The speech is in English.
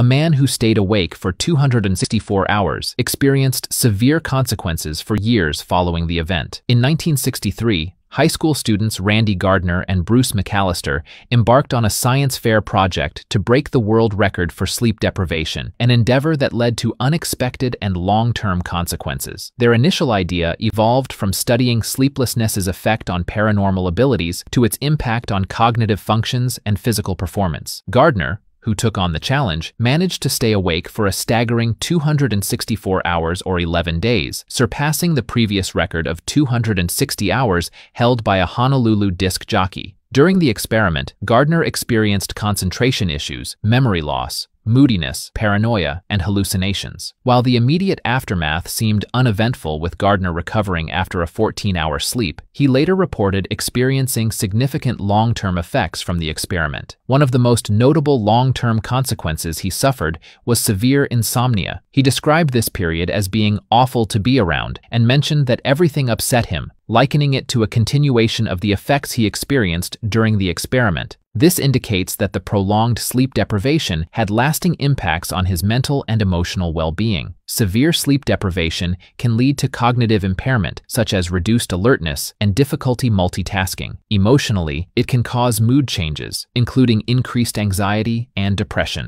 a man who stayed awake for 264 hours experienced severe consequences for years following the event. In 1963, high school students Randy Gardner and Bruce McAllister embarked on a science fair project to break the world record for sleep deprivation, an endeavor that led to unexpected and long-term consequences. Their initial idea evolved from studying sleeplessness's effect on paranormal abilities to its impact on cognitive functions and physical performance. Gardner, who took on the challenge, managed to stay awake for a staggering 264 hours or 11 days, surpassing the previous record of 260 hours held by a Honolulu disc jockey. During the experiment, Gardner experienced concentration issues, memory loss, moodiness, paranoia, and hallucinations. While the immediate aftermath seemed uneventful with Gardner recovering after a 14-hour sleep, he later reported experiencing significant long-term effects from the experiment. One of the most notable long-term consequences he suffered was severe insomnia. He described this period as being awful to be around and mentioned that everything upset him, likening it to a continuation of the effects he experienced during the experiment. This indicates that the prolonged sleep deprivation had lasting impacts on his mental and emotional well-being. Severe sleep deprivation can lead to cognitive impairment, such as reduced alertness and difficulty multitasking. Emotionally, it can cause mood changes, including increased anxiety and depression.